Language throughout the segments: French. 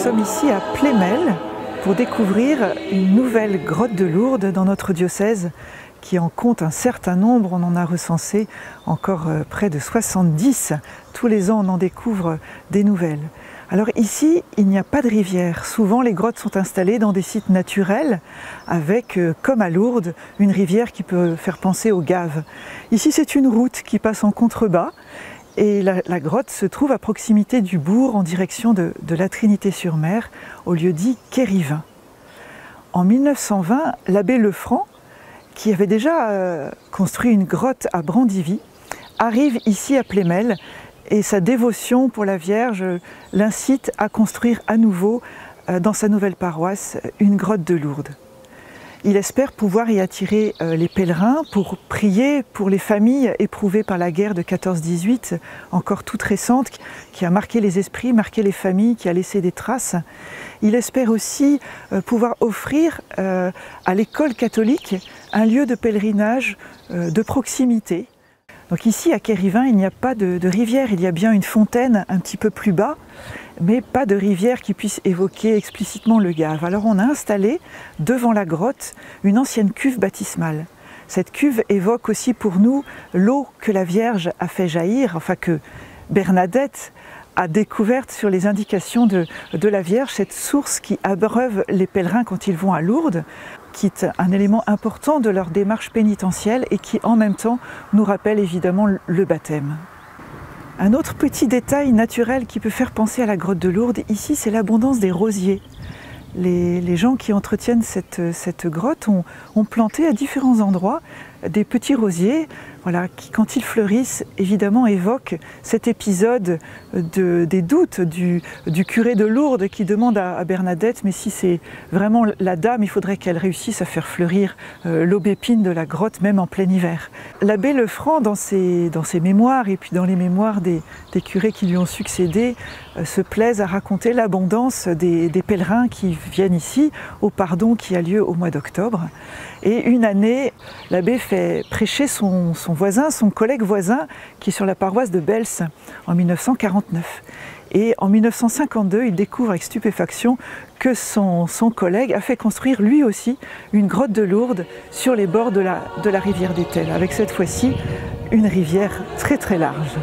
sommes ici à Plémel pour découvrir une nouvelle grotte de Lourdes dans notre diocèse qui en compte un certain nombre, on en a recensé encore euh, près de 70. Tous les ans on en découvre des nouvelles. Alors ici, il n'y a pas de rivière. Souvent, les grottes sont installées dans des sites naturels avec, euh, comme à Lourdes, une rivière qui peut faire penser aux gaves. Ici, c'est une route qui passe en contrebas et la, grotte se trouve à proximité du bourg en direction de, la Trinité-sur-Mer, au lieu dit Quérivin. En 1920, l'abbé Lefranc, qui avait déjà euh, construit une grotte à Brandivy, arrive ici à Plémel et sa dévotion pour la Vierge l'incite à construire à nouveau euh, dans sa nouvelle paroisse une grotte de Lourdes. Il espère pouvoir y attirer euh, les pèlerins pour prier pour les familles éprouvées par la guerre de 14-18, encore toute récente, qui a marqué les esprits, marqué les familles, qui a laissé des traces. Il espère aussi euh, pouvoir offrir à l'école catholique un lieu de pèlerinage de proximité donc ici à Quérivin, il n'y a pas de, rivière, il y a bien une fontaine un petit peu plus bas, mais pas de rivière qui puisse évoquer explicitement le Gave. Alors on a installé devant la grotte une ancienne cuve baptismale. Cette cuve évoque aussi pour nous l'eau que la Vierge a fait jaillir, enfin que Bernadette a découverte sur les indications de, la Vierge, cette source qui abreuve les pèlerins quand ils vont à Lourdes quitte un élément important de leur démarche pénitentielle et qui en même temps nous rappelle évidemment le baptême. Un autre petit détail naturel qui peut faire penser à la grotte de Lourdes ici, c'est l'abondance des rosiers. Les, gens qui entretiennent cette, grotte ont, planté à différents endroits des petits rosiers voilà, qui, quand ils fleurissent, évidemment évoquent cet épisode des doutes du, curé de Lourdes qui demande à, Bernadette, mais si c'est vraiment la dame, il faudrait qu'elle réussisse à faire fleurir euh, l'aubépine de la grotte, même en plein hiver. L'abbé Lefranc, dans ses, dans ses mémoires et puis dans les mémoires des, curés qui lui ont succédé, euh, se plaise à raconter l'abondance des, des pèlerins qui viennent ici au pardon qui a lieu au mois d'octobre. Et une année, l'abbé prêcher son, voisin, son collègue voisin, qui est sur la paroisse de Bels en 1949. Et en 1952, il découvre avec stupéfaction que son, collègue a fait construire lui aussi une grotte de Lourdes sur les bords de la, rivière d'Etel, avec cette fois-ci une rivière très très large.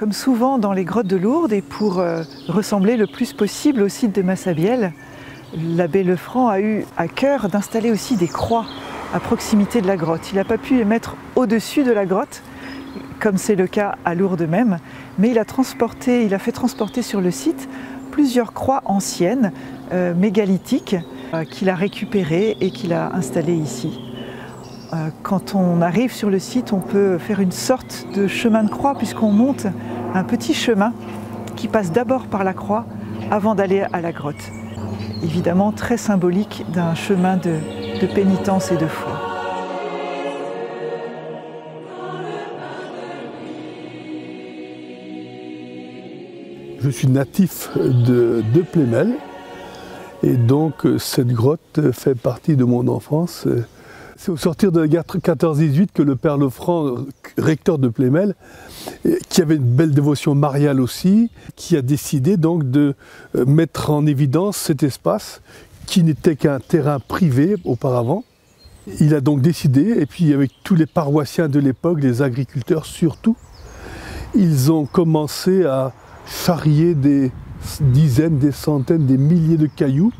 Comme souvent dans les grottes de Lourdes et pour euh, ressembler le plus possible au site de Massabielle, l'abbé Lefranc a eu à cœur d'installer aussi des croix à proximité de la grotte. Il n'a pas pu les mettre au-dessus de la grotte, comme c'est le cas à Lourdes même, mais il a, transporté, il a fait transporter sur le site plusieurs croix anciennes, euh, mégalithiques, euh, qu'il a récupérées et qu'il a installées ici. Euh, quand on arrive sur le site, on peut faire une sorte de chemin de croix puisqu'on monte un petit chemin qui passe d'abord par la croix avant d'aller à la grotte. Évidemment très symbolique d'un chemin de, pénitence et de foi. Je suis natif de, de Plémel et donc cette grotte fait partie de mon enfance. C'est au sortir de la guerre 14-18 que le père Lefranc, recteur de Plémel, qui avait une belle dévotion mariale aussi, qui a décidé donc de euh, mettre en évidence cet espace qui n'était qu'un terrain privé auparavant. Il a donc décidé, et puis avec tous les paroissiens de l'époque, les agriculteurs surtout, ils ont commencé à charrier des dizaines, des centaines, des milliers de cailloux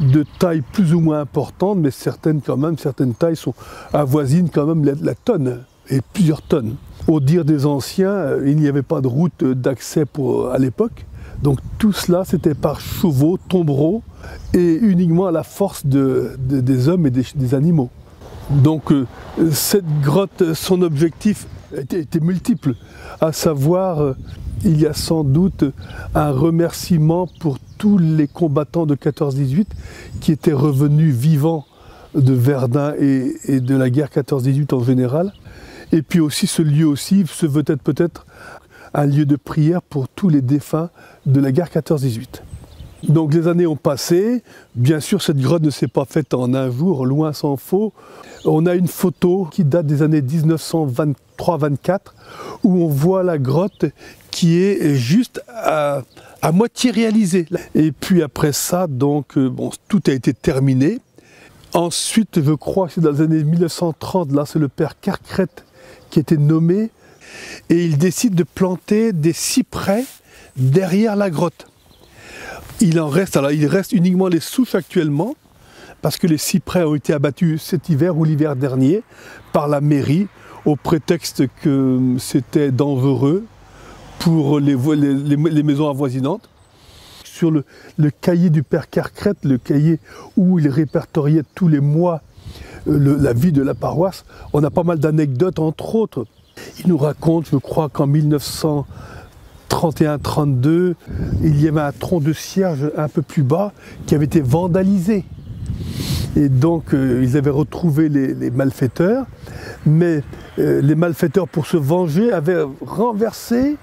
de taille plus ou moins importante, mais certaines quand même, certaines tailles sont avoisinent quand même la, tonne, et plusieurs tonnes. Au dire des anciens, euh, il n'y avait pas de route d'accès à l'époque. Donc tout cela, c'était par chevaux, tombereaux, et uniquement à la force des hommes et des, animaux. Donc euh, cette grotte, son objectif était, multiple, à savoir, euh, il y a sans doute un remerciement pour tous les combattants de 14-18 qui étaient revenus vivants de Verdun et, de la guerre 14-18 en général. Et puis aussi ce lieu aussi se veut être peut-être un lieu de prière pour tous les défunts de la guerre 14-18. Donc les années ont passé. Bien sûr, cette grotte ne s'est pas faite en un jour, loin s'en faut. On a une photo qui date des années 1923-24 où on voit la grotte qui est juste à, moitié réalisée. Et puis après ça, donc, euh, tout a été terminé. Ensuite, je crois que c'est dans les années 1930, là c'est le père Kerkret qui était nommé, et il décide de planter des cyprès derrière la grotte. Il en reste, alors il reste uniquement les souches actuellement, parce que les cyprès ont été abattus cet hiver ou l'hiver dernier par la mairie, au prétexte que c'était dangereux pour les, maisons avoisinantes sur le, cahier du père Carcrête, le cahier où il répertoriait tous les mois euh, la vie de la paroisse, on a pas mal d'anecdotes, entre autres. Il nous raconte, je crois qu'en 1931-32, il y avait un tronc de cierge un peu plus bas qui avait été vandalisé. Et donc, euh, ils avaient retrouvé les, malfaiteurs, mais euh, les malfaiteurs, pour se venger, avaient renversé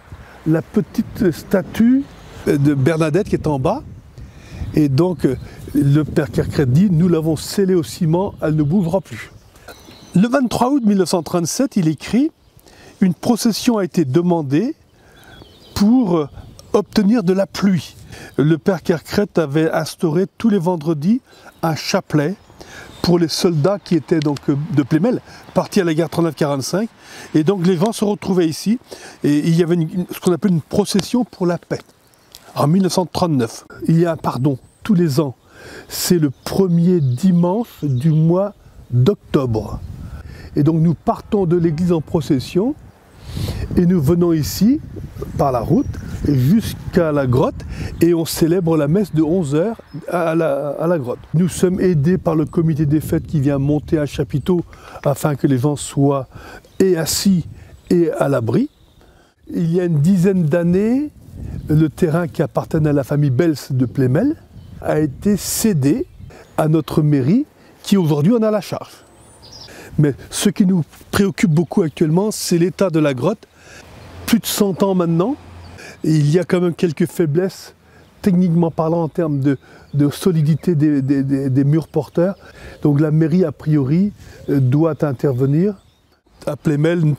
la petite statue de Bernadette qui est en bas. Et donc, le père Kerkret dit Nous l'avons scellée au ciment, elle ne bougera plus. Le 23 août 1937, il écrit Une procession a été demandée pour obtenir de la pluie. Le père Kerkret avait instauré tous les vendredis un chapelet pour les soldats qui étaient donc de Plémel, partis à la guerre 39-45. Et donc les gens se retrouvaient ici et il y avait ce qu'on appelle une procession pour la paix en 1939. Il y a un pardon tous les ans. C'est le premier dimanche du mois d'octobre. Et donc nous partons de l'église en procession et nous venons ici par la route jusqu'à la grotte et on célèbre la messe de 11h à la, à la, grotte. Nous sommes aidés par le comité des fêtes qui vient monter un chapiteau afin que les gens soient et assis et à l'abri. Il y a une dizaine d'années, le terrain qui appartenait à la famille Bels de Plémel a été cédé à notre mairie qui aujourd'hui en a la charge. Mais ce qui nous préoccupe beaucoup actuellement, c'est l'état de la grotte. Plus de 100 ans maintenant, il y a quand même quelques faiblesses, techniquement parlant, en termes de, solidité des, murs porteurs. Donc la mairie, a priori, euh, doit intervenir. À Plémel,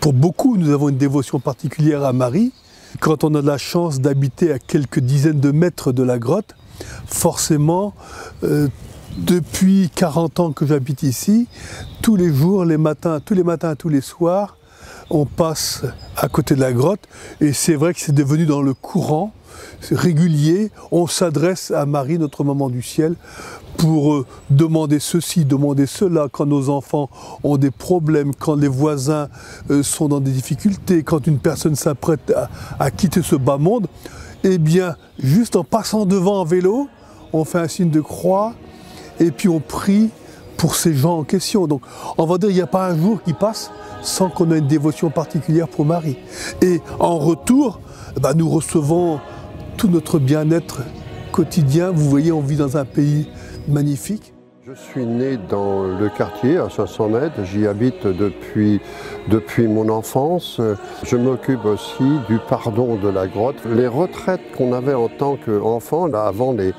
pour beaucoup, nous avons une dévotion particulière à Marie. Quand on a la chance d'habiter à quelques dizaines de mètres de la grotte, forcément, euh, depuis 40 ans que j'habite ici, tous les jours, les matins, tous les matins, tous les soirs, on passe à côté de la grotte. Et c'est vrai que c'est devenu dans le courant régulier, on s'adresse à Marie, notre maman du ciel, pour euh, demander ceci, demander cela, quand nos enfants ont des problèmes, quand les voisins euh, sont dans des difficultés, quand une personne s'apprête à, quitter ce bas monde, eh bien, juste en passant devant en vélo, on fait un signe de croix et puis on prie pour ces gens en question. Donc, on va dire, il n'y a pas un jour qui passe sans qu'on ait une dévotion particulière pour Marie. Et en retour, bah, nous recevons tout notre bien-être quotidien. Vous voyez, on vit dans un pays magnifique. Je suis né dans le quartier à 500 mètres, j'y habite depuis, depuis mon enfance. Je m'occupe aussi du pardon de la grotte. Les retraites qu'on avait en tant qu'enfant, avant les,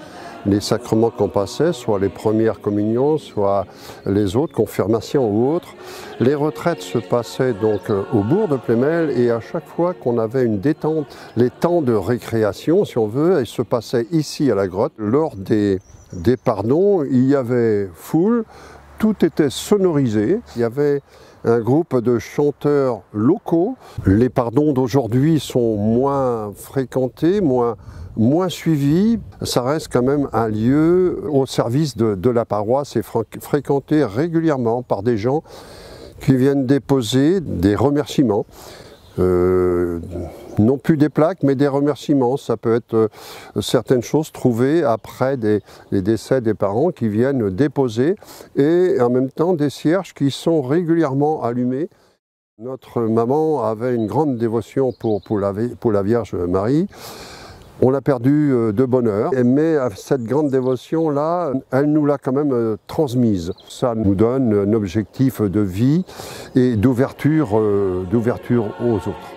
les sacrements qu'on passait, soit les premières communions, soit les autres, confirmations ou autres. Les retraites se passaient donc euh, au bourg de Plémel et à chaque fois qu'on avait une détente, les temps de récréation, si on veut, se passaient ici à la grotte. Lors des, des pardons, il y avait foule, tout était sonorisé, il y avait un groupe de chanteurs locaux. Les pardons d'aujourd'hui sont moins fréquentés, moins moins suivi, ça reste quand même un lieu au service de, la paroisse et fréquenté régulièrement par des gens qui viennent déposer des remerciements. Euh, non plus des plaques, mais des remerciements. Ça peut être euh, certaines choses trouvées après les décès des parents qui viennent déposer et en même temps des cierges qui sont régulièrement allumés. Notre maman avait une grande dévotion pour la Vierge Marie. On l'a perdu euh, de bonheur, mais cette grande dévotion-là, elle nous l'a quand même euh, transmise. Ça nous donne un objectif de vie et d'ouverture euh, aux autres.